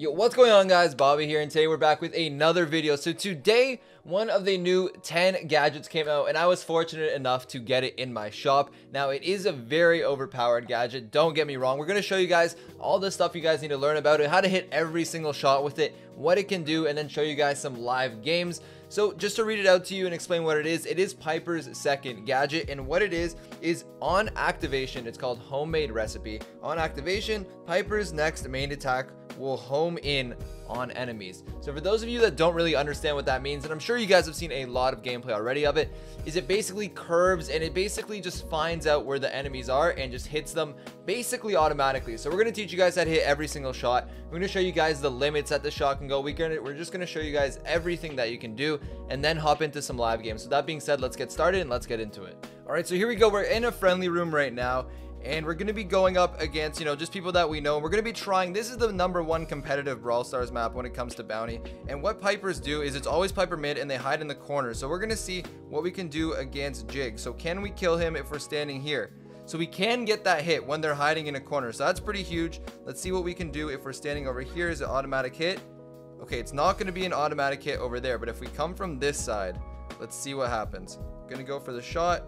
Yo, what's going on guys? Bobby here and today we're back with another video. So today, one of the new 10 gadgets came out and I was fortunate enough to get it in my shop. Now it is a very overpowered gadget, don't get me wrong. We're to show you guys all the stuff you guys need to learn about it, how to hit every single shot with it, what it can do, and then show you guys some live games. So just to read it out to you and explain what it is, it is Piper's second gadget and what it is is on activation, it's called homemade recipe. On activation, Piper's next main attack will home in on enemies. So for those of you that don't really understand what that means, and I'm sure you guys have seen a lot of gameplay already of it, is it basically curves and it basically just finds out where the enemies are and just hits them basically automatically. So we're going to teach you guys how to hit every single shot. We're going to show you guys the limits that the shot can go. We can, we're just going to show you guys everything that you can do and then hop into some live games. So that being said, let's get started and let's get into it. All right, so here we go. We're in a friendly room right now and we're going to be going up against, you know, just people that we know. We're going to be trying, this is the number one competitive Brawl Stars map when it comes to bounty. And what Pipers do is it's always Piper mid and they hide in the corner. So we're going to see what we can do against Jig. So can we kill him if we're standing here? So we can get that hit when they're hiding in a corner. So that's pretty huge. Let's see what we can do if we're standing over here. Is it automatic hit? Okay, it's not going to be an automatic hit over there. But if we come from this side, let's see what happens. Gonna go for the shot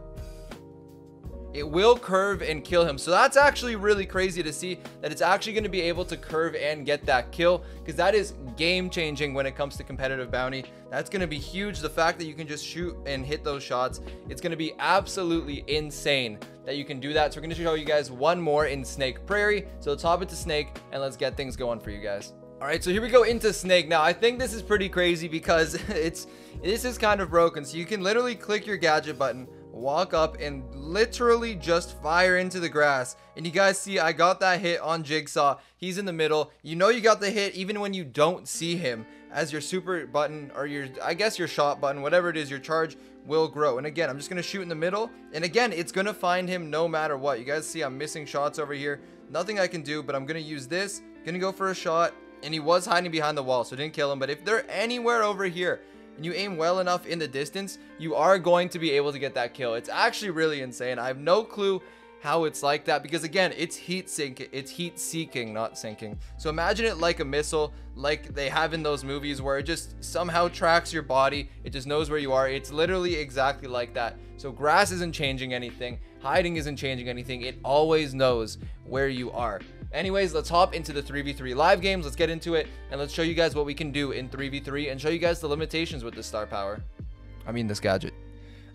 it will curve and kill him. So that's actually really crazy to see that it's actually going to be able to curve and get that kill because that is game changing when it comes to competitive bounty. That's going to be huge. The fact that you can just shoot and hit those shots, it's going to be absolutely insane that you can do that. So we're going to show you guys one more in Snake Prairie. So let's hop into Snake and let's get things going for you guys. All right, so here we go into Snake. Now, I think this is pretty crazy because it's this is kind of broken. So you can literally click your gadget button, walk up and literally just fire into the grass. And you guys see I got that hit on Jigsaw. He's in the middle. You know you got the hit even when you don't see him as your super button or your I guess your shot button, whatever it is, your charge will grow. And again, I'm just going to shoot in the middle. And again, it's going to find him no matter what. You guys see I'm missing shots over here. Nothing I can do, but I'm going to use this. Going to go for a shot. And he was hiding behind the wall, so didn't kill him. But if they're anywhere over here, and you aim well enough in the distance, you are going to be able to get that kill. It's actually really insane. I have no clue how it's like that because again it's heat sink it's heat seeking not sinking so imagine it like a missile like they have in those movies where it just somehow tracks your body it just knows where you are it's literally exactly like that so grass isn't changing anything hiding isn't changing anything it always knows where you are Anyways, let's hop into the 3v3 live games. Let's get into it and let's show you guys what we can do in 3v3 and show you guys the limitations with this star power. I mean, this gadget.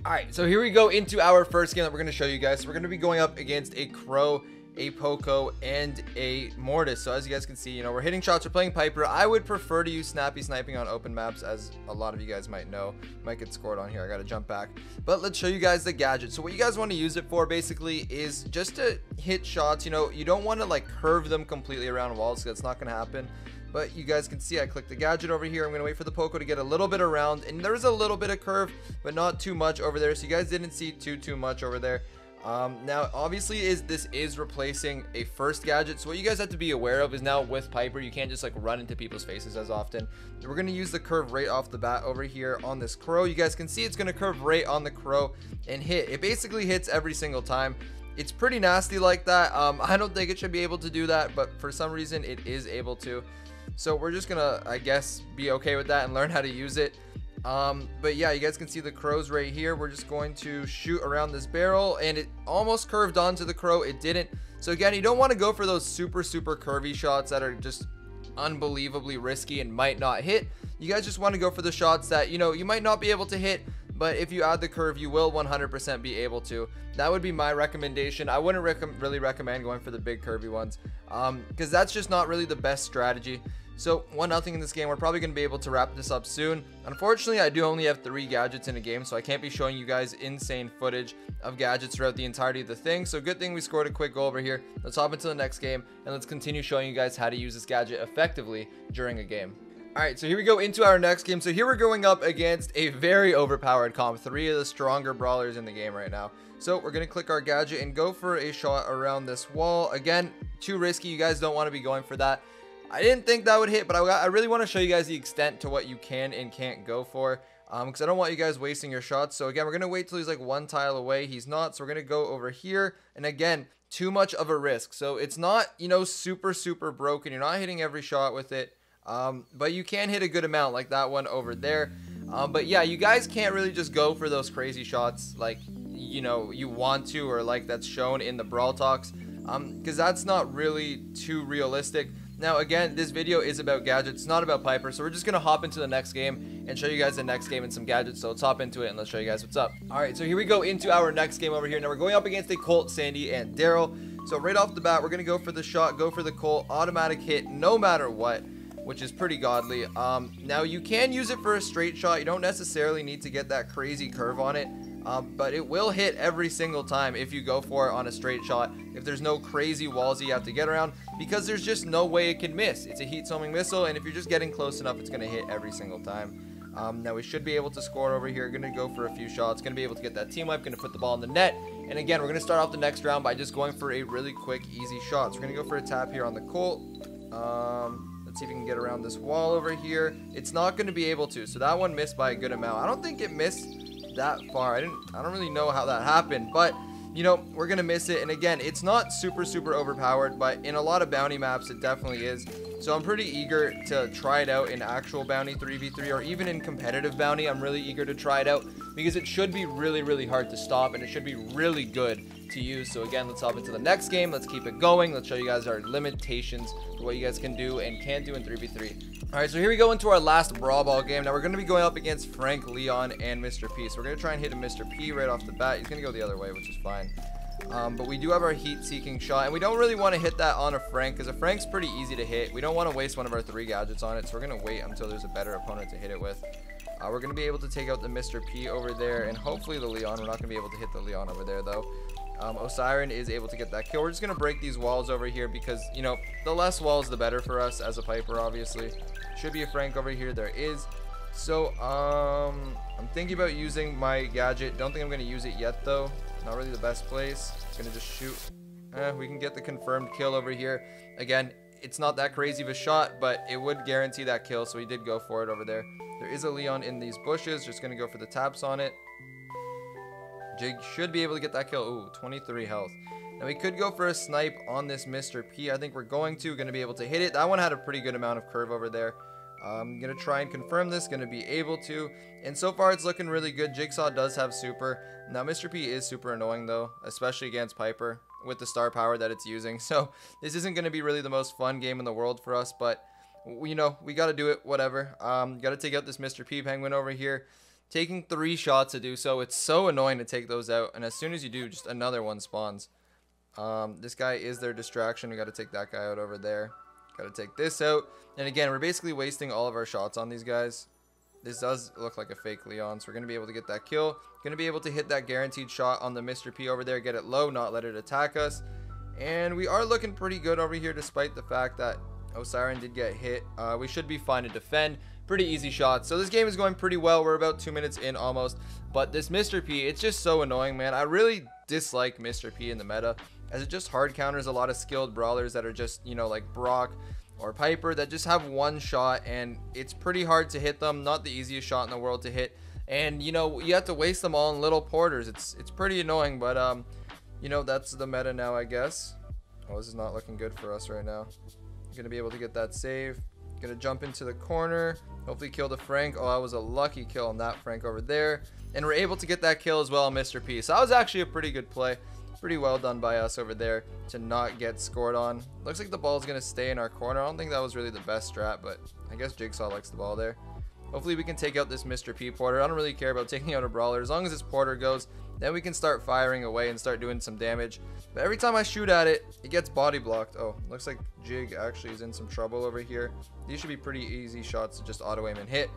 All right, so here we go into our first game that we're going to show you guys. So we're going to be going up against a Crow a Poco, and a Mortis. So as you guys can see, you know, we're hitting shots, we're playing Piper. I would prefer to use snappy sniping on open maps, as a lot of you guys might know. Might get scored on here, I gotta jump back. But let's show you guys the gadget. So what you guys want to use it for, basically, is just to hit shots. You know, you don't want to, like, curve them completely around walls, because that's not gonna happen. But you guys can see I clicked the gadget over here. I'm going to wait for the Poco to get a little bit around. And there's a little bit of curve, but not too much over there. So you guys didn't see too, too much over there. Um, now, obviously, is this is replacing a first gadget. So what you guys have to be aware of is now with Piper, you can't just like run into people's faces as often. We're going to use the curve right off the bat over here on this Crow. You guys can see it's going to curve right on the Crow and hit. It basically hits every single time. It's pretty nasty like that. Um, I don't think it should be able to do that, but for some reason it is able to. So we're just going to, I guess, be okay with that and learn how to use it. Um, but yeah, you guys can see the crows right here. We're just going to shoot around this barrel and it almost curved onto the crow. It didn't. So again, you don't want to go for those super, super curvy shots that are just unbelievably risky and might not hit. You guys just want to go for the shots that, you know, you might not be able to hit, but if you add the curve, you will 100% be able to. That would be my recommendation. I wouldn't rec really recommend going for the big curvy ones because um, that's just not really the best strategy. So, one nothing in this game. We're probably going to be able to wrap this up soon. Unfortunately, I do only have three gadgets in a game, so I can't be showing you guys insane footage of gadgets throughout the entirety of the thing. So, good thing we scored a quick goal over here. Let's hop into the next game, and let's continue showing you guys how to use this gadget effectively during a game. Alright, so here we go into our next game. So here we're going up against a very overpowered comp. Three of the stronger brawlers in the game right now. So we're to click our gadget and go for a shot around this wall. Again, too risky. You guys don't want to be going for that. I didn't think that would hit, but I, I really want to show you guys the extent to what you can and can't go for. Um, because I don't want you guys wasting your shots. So again, we're to wait till he's like one tile away. He's not. So we're to go over here. And again, too much of a risk. So it's not, you know, super, super broken. You're not hitting every shot with it. Um, but you can hit a good amount like that one over there. Um, but yeah, you guys can't really just go for those crazy shots like, you know, you want to or like that's shown in the Brawl Talks. Because um, that's not really too realistic. Now, again, this video is about gadgets, not about Piper, so we're just going to hop into the next game and show you guys the next game and some gadgets, so let's hop into it and let's show you guys what's up. Alright, so here we go into our next game over here. Now, we're going up against a Colt, Sandy, and Darryl. So right off the bat, we're going to go for the shot, go for the Colt, automatic hit, no matter what which is pretty godly. Um, now, you can use it for a straight shot. You don't necessarily need to get that crazy curve on it, um, but it will hit every single time if you go for it on a straight shot. If there's no crazy walls you have to get around, because there's just no way it can miss. It's a heat soaming missile, and if you're just getting close enough, it's going to hit every single time. Um, now we should be able to score over here. Going to go for a few shots. Going to be able to get that team wipe. Going to put the ball in the net. And again, we're going to start off the next round by just going for a really quick, easy shot. So we're going to go for a tap here on the Colt. Um, see if we can get around this wall over here. It's not going to be able to. So that one missed by a good amount. I don't think it missed that far. I didn't. I don't really know how that happened, but you know, we're going to miss it. And again, it's not super, super overpowered, but in a lot of bounty maps, it definitely is. So I'm pretty eager to try it out in actual bounty 3v3 or even in competitive bounty. I'm really eager to try it out because it should be really, really hard to stop and it should be really good to use. So again, let's hop into the next game. Let's keep it going. Let's show you guys our limitations what you guys can do and can't do in 3v3. All right, so here we go into our last Brawl Ball game. Now we're going to be going up against Frank, Leon, and Mr. P. So we're going to try and hit a Mr. P right off the bat. He's going to go the other way, which is fine. Um, but we do have our heat-seeking shot, and we don't really want to hit that on a Frank, because a Frank's pretty easy to hit. We don't want to waste one of our three gadgets on it, so we're going to wait until there's a better opponent to hit it with. Uh, we're going to be able to take out the Mr. P over there, and hopefully the Leon. We're not going to be able to hit the Leon over there, though. Um, Osiren is able to get that kill. We're just going to break these walls over here because, you know, the less walls, the better for us as a Piper, obviously. Should be a Frank over here. There is. So, um, I'm thinking about using my gadget. Don't think I'm going to use it yet, though. Not really the best place. Going to just shoot. Eh, we can get the confirmed kill over here. Again, it's not that crazy of a shot, but it would guarantee that kill, so he did go for it over there. There is a Leon in these bushes. Just going to go for the taps on it. Jig should be able to get that kill. Ooh, 23 health. Now we could go for a snipe on this Mr. P. I think we're going to. Going to be able to hit it. That one had a pretty good amount of curve over there. I'm going to try and confirm this. Going to be able to. And so far it's looking really good. Jigsaw does have super. Now Mr. P is super annoying though. Especially against Piper. With the star power that it's using. So this isn't going to be really the most fun game in the world for us. But, you know, we got to do it. Whatever. Um, got to take out this Mr. P penguin over here taking three shots to do so. It's so annoying to take those out, and as soon as you do, just another one spawns. Um, this guy is their distraction. We got to take that guy out over there. Got to take this out. And again, we're basically wasting all of our shots on these guys. This does look like a fake Leon, so we're going to be able to get that kill. Going to be able to hit that guaranteed shot on the Mr. P over there, get it low, not let it attack us. And we are looking pretty good over here despite the fact that Osiren did get hit. Uh, we should be fine to defend pretty easy shots. So this game is going pretty well. We're about two minutes in almost. But this Mr. P, it's just so annoying, man. I really dislike Mr. P in the meta as it just hard counters a lot of skilled brawlers that are just, you know, like Brock or Piper that just have one shot and it's pretty hard to hit them. Not the easiest shot in the world to hit. And, you know, you have to waste them all in little porters. It's, it's pretty annoying, but, um, you know, that's the meta now, I guess. Oh, this is not looking good for us right now. Gonna be able to get that save. Gonna jump into the corner. Hopefully kill the Frank. Oh, I was a lucky kill on that Frank over there. And we're able to get that kill as well, Mr. P. So that was actually a pretty good play. Pretty well done by us over there to not get scored on. Looks like the ball is going to stay in our corner. I don't think that was really the best strat, but I guess Jigsaw likes the ball there. Hopefully we can take out this Mr. P Porter. I don't really care about taking out a brawler. As long as this Porter goes, then we can start firing away and start doing some damage. But every time I shoot at it, it gets body blocked. Oh, looks like Jig actually is in some trouble over here. These should be pretty easy shots to just auto aim and hit.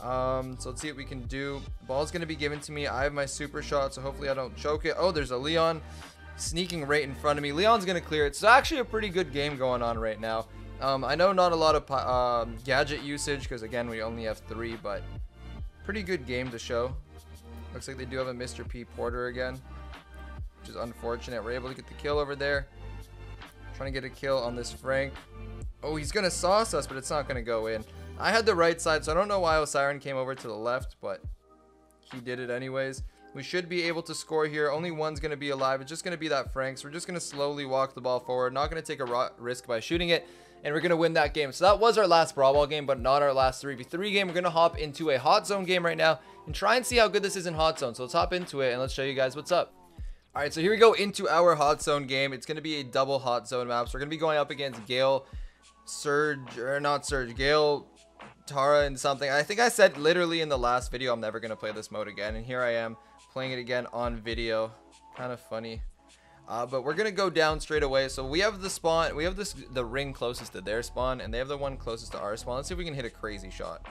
Um, so let's see what we can do. Ball's going to be given to me. I have my super shot, so hopefully I don't choke it. Oh, there's a Leon sneaking right in front of me. Leon's going to clear it. So actually a pretty good game going on right now. Um, I know not a lot of um, gadget usage because, again, we only have three, but pretty good game to show. Looks like they do have a Mr. P Porter again, which is unfortunate. We're able to get the kill over there. Trying to get a kill on this Frank. Oh, he's to sauce us, but it's not to go in. I had the right side, so I don't know why Osiren came over to the left, but he did it anyways. We should be able to score here. Only one's going to be alive. It's just going to be that Franks. We're just going to slowly walk the ball forward. Not going to take a risk by shooting it. And we're going to win that game. So that was our last Brawl Ball game, but not our last 3v3 game. We're going to hop into a Hot Zone game right now and try and see how good this is in Hot Zone. So let's hop into it and let's show you guys what's up. All right, so here we go into our Hot Zone game. It's going to be a double Hot Zone map. So we're going to be going up against Gale, Surge, or not Surge, Gale, Tara, and something. I think I said literally in the last video I'm never going to play this mode again. And here I am playing it again on video. Kind of funny. Uh, but we're gonna go down straight away. So we have the spawn, we have this the ring closest to their spawn, and they have the one closest to our spawn. Let's see if we can hit a crazy shot.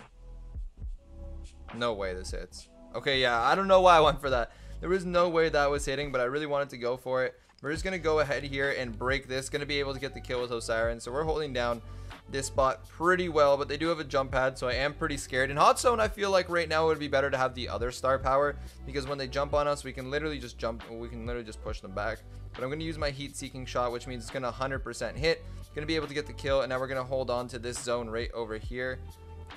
No way this hits. Okay, yeah, I don't know why I went for that. There was no way that was hitting, but I really wanted to go for it. We're just gonna go ahead here and break this. Gonna be able to get the kill with Osiren. So we're holding down this spot pretty well, but they do have a jump pad, so I am pretty scared. In Hot Zone, I feel like right now it would be better to have the other star power, because when they jump on us, we can literally just jump, we can literally just push them back. But I'm going to use my heat-seeking shot, which means it's going to 100% hit. Going to be able to get the kill, and now we're going to hold on to this zone right over here.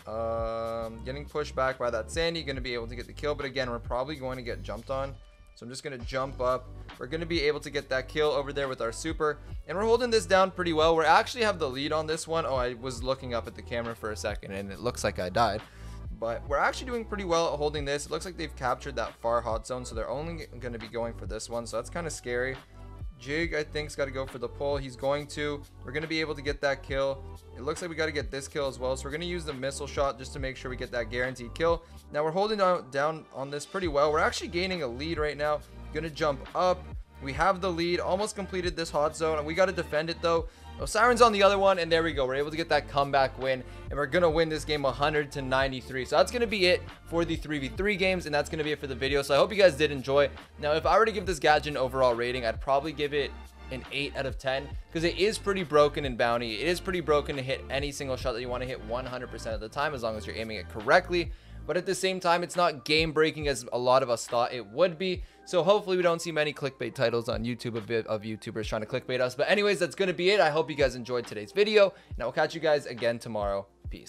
Um, getting pushed back by that Sandy, going to be able to get the kill, but again, we're probably going to get jumped on. So I'm just going to jump up. We're going to be able to get that kill over there with our super. And we're holding this down pretty well. We actually have the lead on this one. Oh, I was looking up at the camera for a second and it looks like I died. But we're actually doing pretty well at holding this. It looks like they've captured that far hot zone. So they're only going to be going for this one. So that's kind of scary. Jig, I think, has got to go for the pull. He's going to. We're going to be able to get that kill. It looks like we got to get this kill as well. So we're going to use the missile shot just to make sure we get that guaranteed kill. Now we're holding down on this pretty well. We're actually gaining a lead right now. Going to jump up. We have the lead. Almost completed this hot zone. And we got to defend it though. Oh, Osiren's on the other one, and there we go. We're able to get that comeback win, and we're going to win this game 100 to 93. So that's going to be it for the 3v3 games, and that's going to be it for the video. So I hope you guys did enjoy. Now, if I were to give this gadget an overall rating, I'd probably give it an 8 out of 10 because it is pretty broken in bounty. It is pretty broken to hit any single shot that you want to hit 100% of the time as long as you're aiming it correctly but at the same time, it's not game breaking as a lot of us thought it would be. So hopefully we don't see many clickbait titles on YouTube of, of YouTubers trying to clickbait us. But anyways, that's going to be it. I hope you guys enjoyed today's video, and I will catch you guys again tomorrow. Peace.